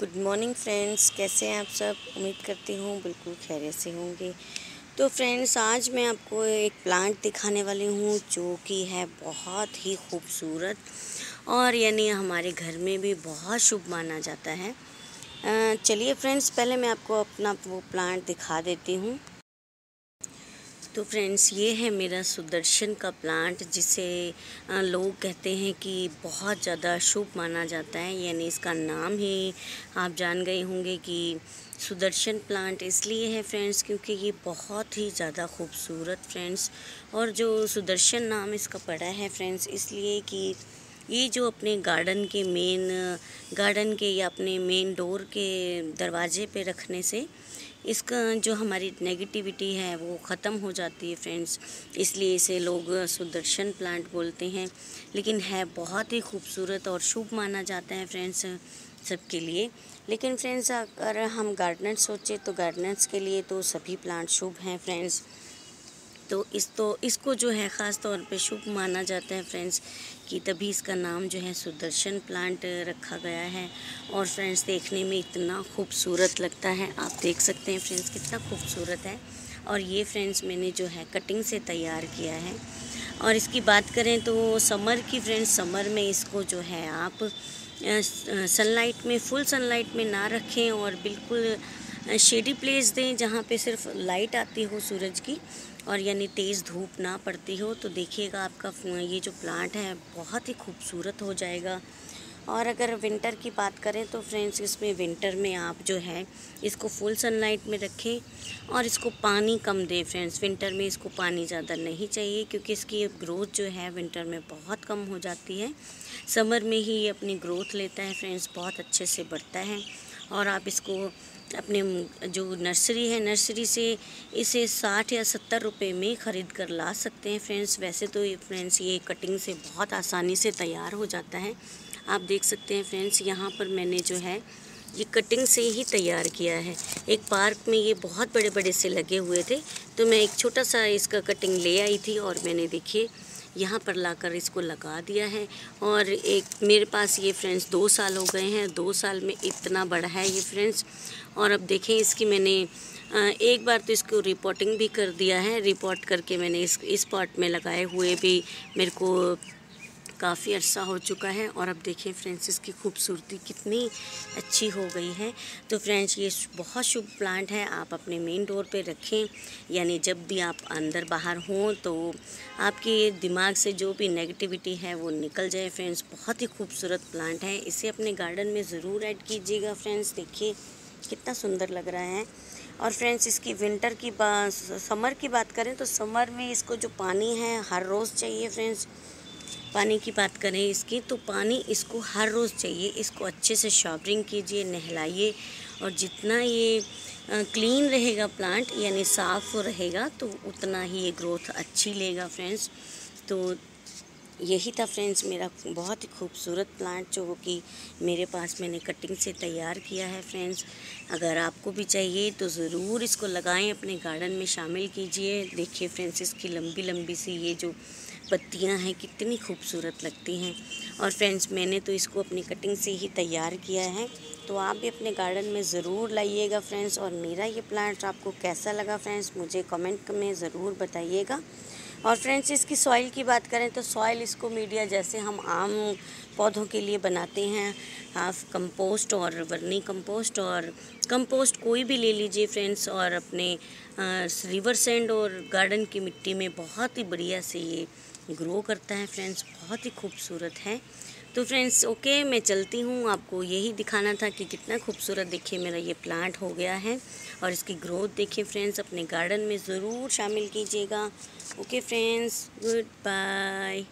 Good morning friends कैसे हैं आप सब? उम्मीद करती हूँ बिल्कुल खैरियत से होंगे। तो फ्रेंड्स आज मैं आपको एक प्लांट दिखाने वाली हूँ, जो कि है बहुत ही खूबसूरत और यानी हमारे घर में भी बहुत शुभ माना जाता है। चलिए फ्रेंड्स पहले मैं आपको अपना वो प्लांट दिखा देती हूँ। तो फ्रेंड्स ये है मेरा सुदर्शन का प्लांट जिसे लोग कहते हैं कि बहुत ज़्यादा शुभ माना जाता है। यानी इसका नाम ही आप जान गए होंगे कि सुदर्शन प्लांट इसलिए है फ्रेंड्स क्योंकि ये बहुत ही ज़्यादा खूबसूरत फ्रेंड्स और जो सुदर्शन नाम इसका पड़ा है फ्रेंड्स इसलिए कि ये जो अपने गार्डन के मेन गार्डन के या अपने मेन डोर के दरवाजे पे रखने से इसका जो हमारी नेगेटिविटी है, वो ख़त्म हो जाती है फ्रेंड्स इसलिए इसे लोग सुदर्शन प्लांट बोलते हैं। लेकिन है बहुत ही खूबसूरत और शुभ माना जाता है फ्रेंड्स सबके लिए। लेकिन फ्रेंड्स अगर हम गार्डनर्स सोचें तो गार्डनर्स के लिए तो सभी प्लांट शुभ हैं फ्रेंड्स तो इस तो इसको जो है ख़ास तौर पे शुभ माना जाता है फ्रेंड्स, कि तभी इसका नाम जो है सुदर्शन प्लांट रखा गया है। और फ्रेंड्स, देखने में इतना खूबसूरत लगता है। आप देख सकते हैं फ्रेंड्स, कितना खूबसूरत है। और ये फ्रेंड्स, मैंने जो है कटिंग से तैयार किया है। और इसकी बात करें तो समर की फ्रेंड्स, समर में इसको जो है आप सनलाइट में फुल सनलाइट में ना रखें और बिल्कुल शेडी प्लेस दें जहाँ पे सिर्फ़ लाइट आती हो सूरज की और यानी तेज़ धूप ना पड़ती हो तो देखिएगा आपका ये जो प्लांट है, बहुत ही खूबसूरत हो जाएगा। और अगर विंटर की बात करें तो फ्रेंड्स इसमें विंटर में आप जो है, इसको फुल सनलाइट में रखें और इसको पानी कम दें फ्रेंड्स विंटर में इसको पानी ज़्यादा नहीं चाहिए क्योंकि इसकी ग्रोथ जो है विंटर में बहुत कम हो जाती है। समर में ही ये अपनी ग्रोथ लेता है फ्रेंड्स बहुत अच्छे से बढ़ता है। और आप इसको अपने जो नर्सरी है, नर्सरी से इसे साठ या सत्तर रुपए में ख़रीद कर ला सकते हैं फ्रेंड्स। वैसे तो फ्रेंड्स ये कटिंग से बहुत आसानी से तैयार हो जाता है। आप देख सकते हैं फ्रेंड्स, यहाँ पर मैंने जो है, ये कटिंग से ही तैयार किया है। एक पार्क में ये बहुत बड़े बड़े से लगे हुए थे तो मैं एक छोटा सा इसका कटिंग ले आई थी और मैंने देखिए यहाँ पर लाकर इसको लगा दिया है। और एक, मेरे पास ये फ्रेंड्स दो साल हो गए हैं। दो साल में इतना बड़ा है ये फ्रेंड्स और अब देखें इसकी मैंने एक बार तो इसको रिपोर्टिंग भी कर दिया है। रिपोर्ट करके मैंने इस इस पॉट में लगाए हुए भी मेरे को काफ़ी अर्सा हो चुका है और अब देखिए फ्रेंड्स इसकी खूबसूरती कितनी अच्छी हो गई है। तो फ्रेंड्स, ये बहुत शुभ प्लांट है, आप अपने मेन डोर पे रखें। यानी जब भी आप अंदर बाहर हों तो आपके दिमाग से जो भी नेगेटिविटी है, वो निकल जाए फ्रेंड्स। बहुत ही खूबसूरत प्लांट है। इसे अपने गार्डन में ज़रूर ऐड कीजिएगा फ्रेंड्स। देखिए, कितना सुंदर लग रहा है। और फ्रेंड्स, इसकी विंटर की समर की बात करें तो समर में इसको जो पानी है, हर रोज़ चाहिए फ्रेंड्स। पानी की बात करें इसकी तो पानी इसको हर रोज़ चाहिए। इसको अच्छे से शॉवरिंग कीजिए, नहलाइए और जितना ये क्लीन रहेगा प्लांट यानी साफ़ रहेगा तो उतना ही ये ग्रोथ अच्छी लेगा फ्रेंड्स तो यही था फ्रेंड्स मेरा बहुत ही खूबसूरत प्लांट जो कि मेरे पास मैंने कटिंग से तैयार किया है फ्रेंड्स अगर आपको भी चाहिए तो ज़रूर इसको लगाएँ, अपने गार्डन में शामिल कीजिए। देखिए फ्रेंड्स इसकी लंबी लंबी सी ये जो पत्तियाँ हैं, कितनी खूबसूरत लगती हैं। और फ्रेंड्स मैंने तो इसको अपनी कटिंग से ही तैयार किया है। तो आप भी अपने गार्डन में ज़रूर लाइएगा फ्रेंड्स और मेरा ये प्लांट आपको कैसा लगा फ्रेंड्स मुझे कमेंट में ज़रूर बताइएगा। और फ्रेंड्स इसकी सॉइल की बात करें तो सॉइल इसको मीडिया जैसे हम आम पौधों के लिए बनाते हैं। हाफ़ कंपोस्ट और वर्नी कंपोस्ट और कंपोस्ट कोई भी ले लीजिए फ्रेंड्स और अपने रिवर सैंड और गार्डन की मिट्टी में बहुत ही बढ़िया से ये ग्रो करता है फ्रेंड्स बहुत ही खूबसूरत है। तो फ्रेंड्स ओके मैं चलती हूँ। आपको यही दिखाना था कि कितना खूबसूरत देखिए मेरा ये प्लांट हो गया है और इसकी ग्रोथ देखिए फ्रेंड्स अपने गार्डन में ज़रूर शामिल कीजिएगा। Okay friends good bye